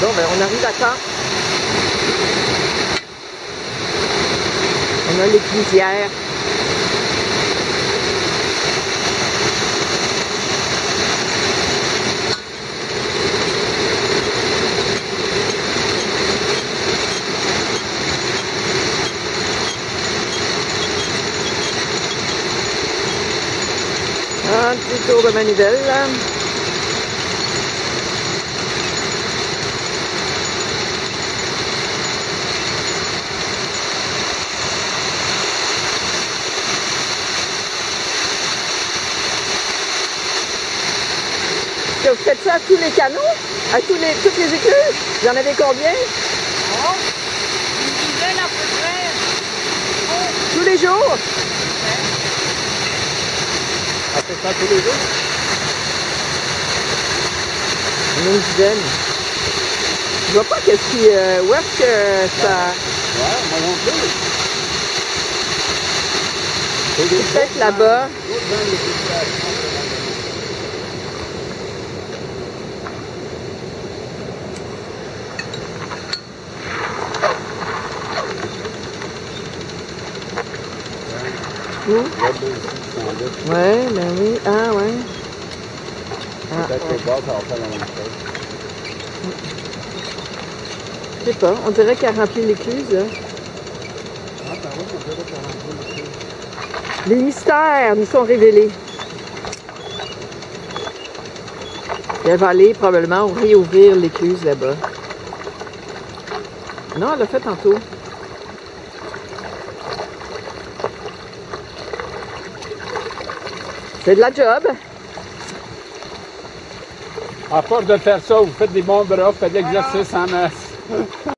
Bon, ben, on arrive à temps. On a l'éclusière. Un petit tour de manivelle. Vous faites ça à tous les canaux? À tous les, toutes les écluses? Vous en avez combien? Oh, une dizaine à peu près. Tous les jours? On fait ça tous les jours. Une dizaine. Je vois pas qu'est-ce qui. euh, où est-ce que ça. Ouais, moi non plus. Peut-être là-bas. autres gens, les situations. Où? Là-bas aussi, qui sont là. Ouais, ben oui. Ah, ouais. Ah, Peut-être ouais. que bas, ça va faire la même chose. Je sais pas. On dirait qu'elle remplit l'écluse, là. Ah, on ici. Les mystères nous sont révélés. Elle va aller probablement réouvrir l'écluse là-bas. Non, elle l'a fait tantôt. C'est de la job. À force de faire ça, vous faites des bons bras, vous faites de l'exercice en masse.